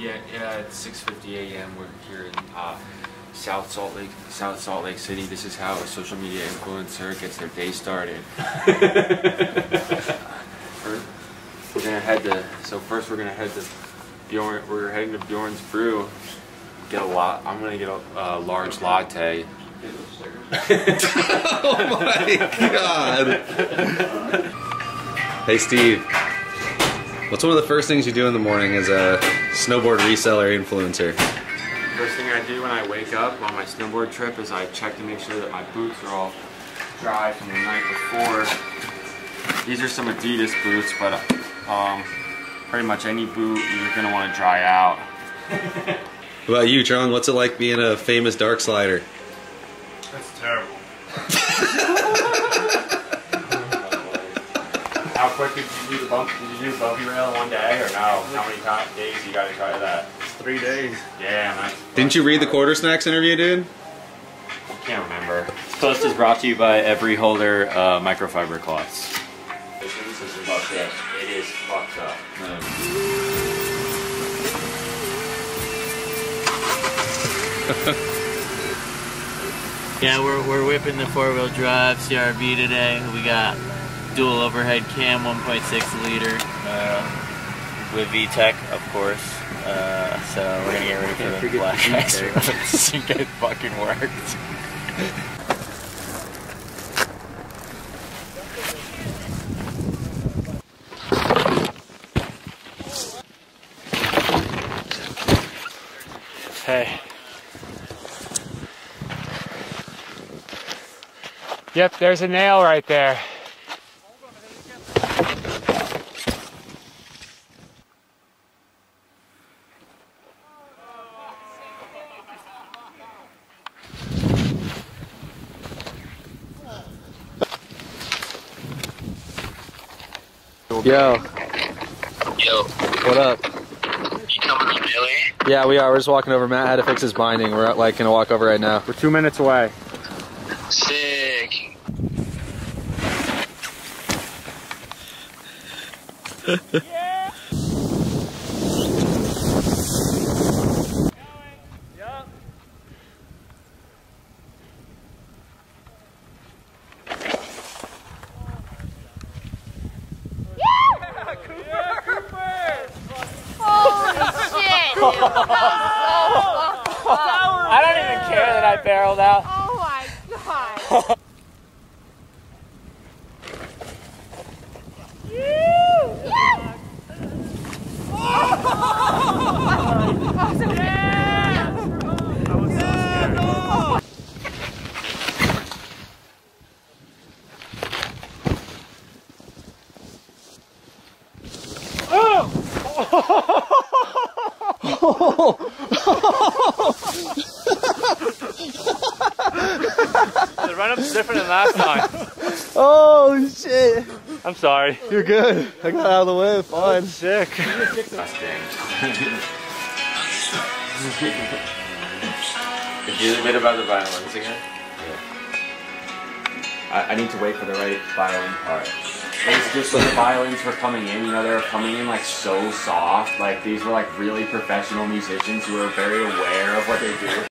Yeah, yeah, it's 6:50 a.m. We're here in uh, South Salt Lake, South Salt Lake City. This is how a social media influencer gets their day started. we're, we're gonna head to. So first, we're gonna head to Bjorn. We're heading to Bjorn's Brew. Get a lot. I'm gonna get a uh, large latte. oh my god. Hey Steve. What's one of the first things you do in the morning as a snowboard reseller influencer? First thing I do when I wake up on my snowboard trip is I check to make sure that my boots are all dry from the night before. These are some Adidas boots, but um, pretty much any boot you're gonna want to dry out. What about you, Trung? What's it like being a famous dark slider? That's terrible. How quick did you do the bump? Did you do bumpy rail in one day or no? How many ti- days you gotta try that? Three days. Yeah, man. Didn't you read the Quartersnacks interview, dude? I can't remember. This post is brought to you by Every Holder uh, microfiber cloths. This is fucked up. It is fucked up. Yeah, we're, we're whipping the four wheel drive CRV today. We got dual overhead cam, 1.6 liter, uh, with VTEC, of course. Uh, so we're gonna get ready for the black ice. This it fucking worked. Hey. Yep, there's a nail right there. Yo, Yo, what up? you coming to Philly? Yeah, we are. We're just walking over. Matt had to fix his binding. We're like gonna walk over right now. We're two minutes away. Sick. I don't even care that I barreled out. Oh my god. The run up's different than last time. Oh shit! I'm sorry. You're good. I got out of the way. Fine. Oh, sick. Could you a bit about the violins again? I, I need to wait for the right violin part. It's just the violins were coming in, you know, they were coming in like so soft. Like these were like really professional musicians who were very aware of what they do.